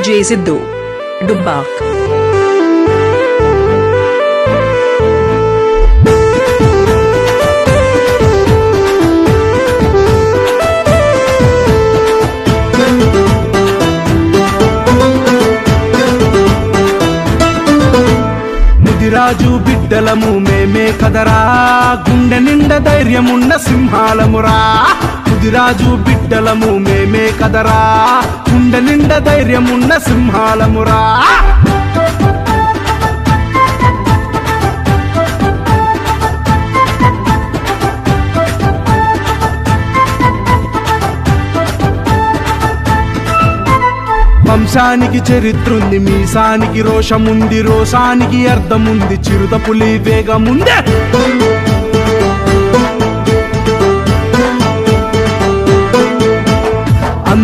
DJ Sidhu, Dubbak. రాజు బిడ్డలము మేమే కదరా గుండె నిండ ధైర్యమున్న సింహాలమురా ముదిరాజు బిడ్డలము మేమే కదరా. ఉండ నిండ ధైర్యమున్న సింహాలమురా. వంశానికి చరిత్రుంది మీసానికి రోషముంది రోషానికి అర్థముంది చిరుత పులి వేగముందే.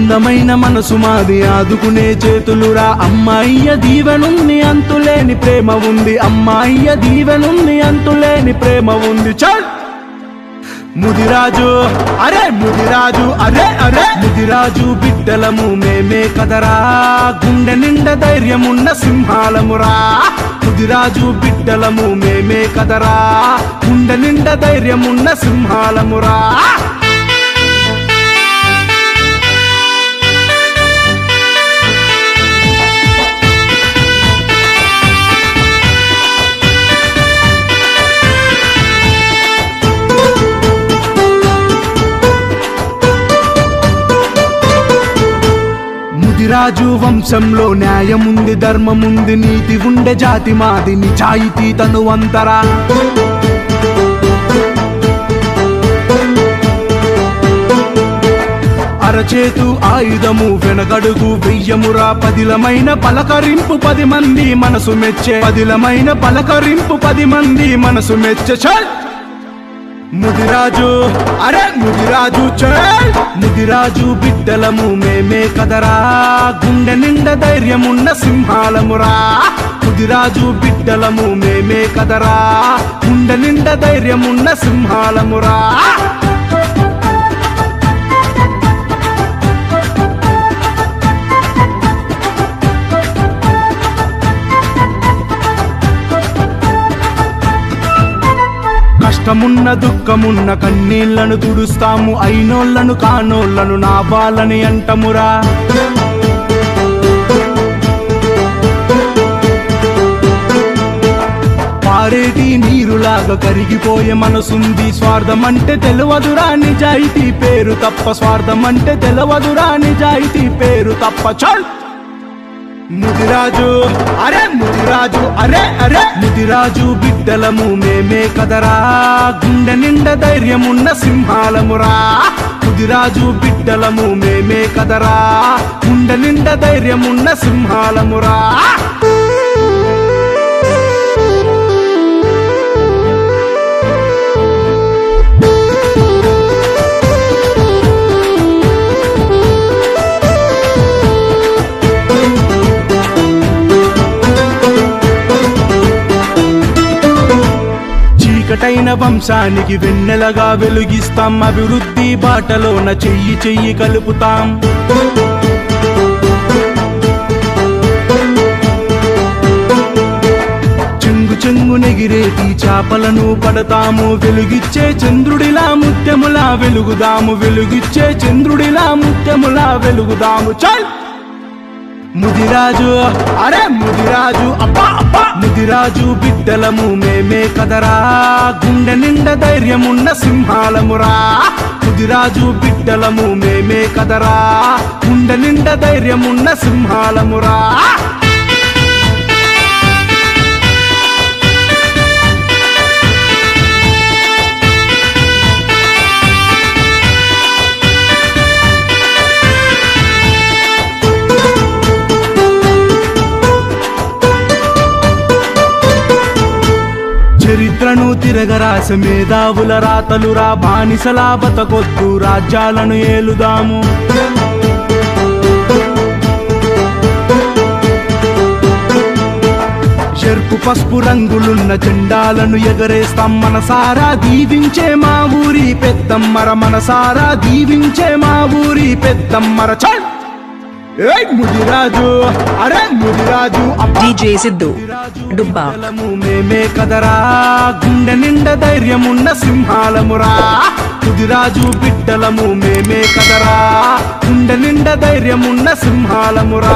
అందమైన మనసు మాది. ఆదుకునే చేతులురా. అమ్మాయ్య దీవెనుంది అంతులేని ప్రేమ ఉంది. అమ్మాయ్య దీవెనుంది అంతులేని ప్రేమ ఉంది. చల్! ముదిరాజు అరే ముదిరాజు అరే అరే! ముదిరాజు బిడ్డలము మేమే కదరా. గుండె నిండ ధైర్యమున్న సింహాలమురా. ముదిరాజు బిడ్డలము మేమే కదరా. గుండె నిండ ధైర్యమున్న సింహాలమురా. రాజు వంశంలో న్యాయముంది ధర్మముంది నీతి ఉండే జాతి మాది నిజాయితీ తను అంతరా. అరచేతు ఆయుధము వెనకడుగు వెయ్యమురా పదిలమైన పలకరింపు పది మంది మనసు మెచ్చే పదిలమైన పలకరింపు పది మంది మనసు మెచ్చే. ముదిరాజు అరే ముదిరాజు చల్ ముదిరాజు బిడ్డలము మేమే కదరా. గుండె నిండ ధైర్యమున్న సింహాలమురా. ముదిరాజు బిడ్డలము మేమే కదరా. గుండె నిండ ధైర్యమున్న సింహాలమురా. కష్టమున్న దుఃఖమున్న కన్నీళ్ళను తుడుస్తాము. అయినోళ్ళను కానోళ్ళను నా బాలని అంటమురా. పారేటి నీరులాగా కరిగిపోయే మనసుంది. స్వార్థం అంటే తెలవదురా నిజాయితీ పేరు తప్ప. స్వార్థం అంటే తెలవదురా నిజాయితీ పేరు తప్ప. చల్! ముదిరాజు అరే ముదిరాజు అరే అరే. ముదిరాజు బిడ్డలము మేమే కదరా. గుండె నిండ ధైర్యమున్న సింహాలమురా. ముదిరాజు బిడ్డలము మేమే కదరా. గుండె నిండ ధైర్యమున్న సింహాలమురా. ఒక్కటైన వంశానికి వెన్నెలగా వెలుగిస్తాం. అభివృద్ధి బాటలోన చెయ్యి చెయ్యి కలుపుతాం. చెంగు నెగిరేటి చాపలను పడతాము. వెలుగిచ్చే చంద్రుడిలా ముత్యములా వెలుగుదాము. వెలుగిచ్చే చంద్రుడిలా ముత్యములా వెలుగుదాము. చల్! ముదిరాజు అరే ముదిరాజు అబ్బా అబ్బా. ముదిరాజు బిడ్డలము మేమే కదరా. గుండె నిండ ధైర్యమున్న సింహాలమురా. ముదిరాజు బిడ్డలము మేమే కదరా. గుండె నిండ ధైర్యమున్న సింహాలమురా. చరిత్రను తిరగరాస మేధావుల రాతలురా బానిసలా బతకొద్దు రాజ్యాలను ఏలుదాము. ఎరుపు పసుపు రంగులున్న జెండాలను ఎగరేస్తాం మనసారా దీవించే మా ఊరి పెద్దమ్మర మనసారా దీవించే మా ఊరి పెద్దమ్మర. చల్! ముదిరాజు అరే ముదిరాజు అబ్బా. DJ సిద్ధు డుబ్బా. సింహాలము మేమే కదరా గుండె నిండా ధైర్యమున్న సింహాలమురా. కుదిరాజు బిడ్డలము మేమే కదరా గుండె నిండా ధైర్యమున్న సింహాలమురా.